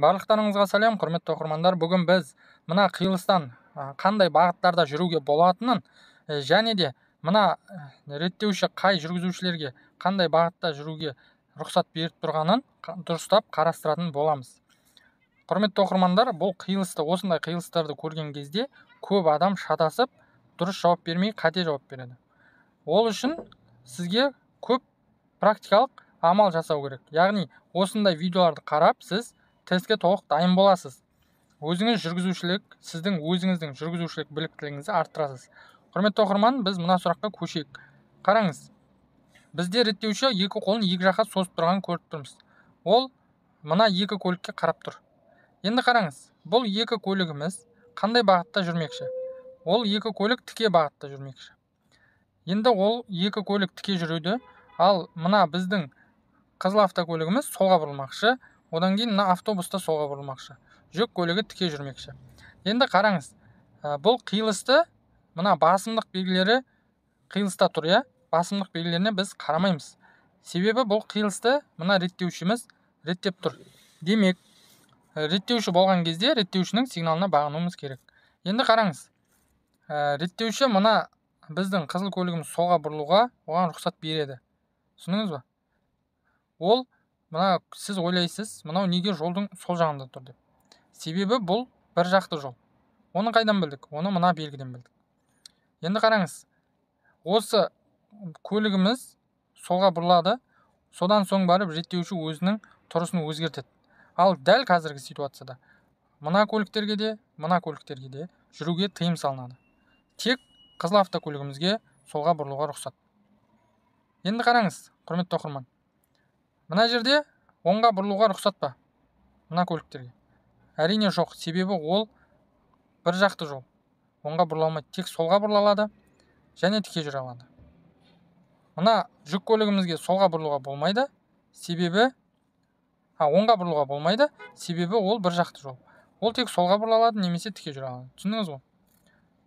барлықтарыңызға сәлем құрметті оқырмандар. Бүгін біз мына қиылыстан қандай бағыттарда жүруге болатынын және де мына реттеуші қай жүргізушілерге қандай бағытта жүруге рұқсат беріп тұрғанын дұрыстап қарастыратын боламыз. Құрметті оқырмандар бұл қиылысты осындай қиылыстарды көрген кезде көп адам шатасып дұрыс жауап бермей қате жауап береді. Ол үшін сізге көп практикалық амал жасау керек. Яғни осындай видеоларды қарап сіз тестке толық дайын боласыз. Өзіңіз жүргізушілік сіздің өзіңіздің жүргізушілік біліктілігіңізді арттырасыз. Құрметті оқырман біз мына сұраққа көшейік. Қараңыз бізде реттеуші екі қолын екі жаққа созып тұрғанын көріп тұрмыз. Ол мына екі көлікке қарап тұр. Енді қараңыз бұл екі көлігіміз қандай бағытта жүрмекші? Ол екі көлік тіке бағытта жүрмекші. Енді ол екі көлік тіке жүруді ал мына біздің қызыл автокөлігіміз солға бұрылмақшы. Одан кейін мына автобус та солға бұрылмақшы жүк көлігі тіке жүрмекші. Енді қараңыз бұл қиылысты мына басымдық белгілері қиылыста тұр иә? Басымдық белгілеріне біз қарамаймыз. Себебі бұл қиылысты мына реттеушіміз реттеп тұр. Демек реттеуші болған кезде реттеушінің сигналына бағынуымыз керек. Енді қараңыз реттеуші мына біздің қызыл көлігіміз солға бұрылуға оған рұқсат береді. Түсіндіңіз ба? Ол мына сіз ойлайсыз мынау неге жолдың сол жағында тұр деп. Себебі бұл бір жақты жол. Оны қайдан білдік? Оны мына белгіден білдік. Енді қараңыз осы көлігіміз солға бұрылады. Содан соң барып реттеуші өзінің тұрысын өзгертеді. Ал дәл қазіргі ситуацияда мына көліктерге де мына көліктерге де жүруге тыйым салынады. Тек қызыл автокөлігімізге солға бұрылуға рұқсат. Енді қараңыз құрметті оқырман. Мына жерде оңға бұрылуға рұқсат па? Мына көліктерге. Әрине жоқ. Себебі ол бір жақты жол. Оңға бұрыла алмайды. Тек солға бұрыла алады және тіке жүре алады. Мына жүк көлігімізге солға бұрылуға болмайды. Себебі а оңға бұрылуға болмайды. Себебі ол бір жақты жол. Ол тек солға бұрыла алады немесе тіке жүре алады. Түсіндіңіз ғой?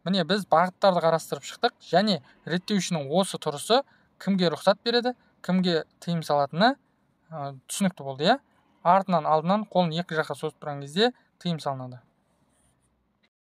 Міне біз бағыттарды қарастырып шықтық және реттеушінің осы тұрысы кімге рұқсат береді кімге тыйым салатыны түсінікті болды иә. Артынан алдынан қолын екі жаққа созып тұрған кезде тыйым салынады.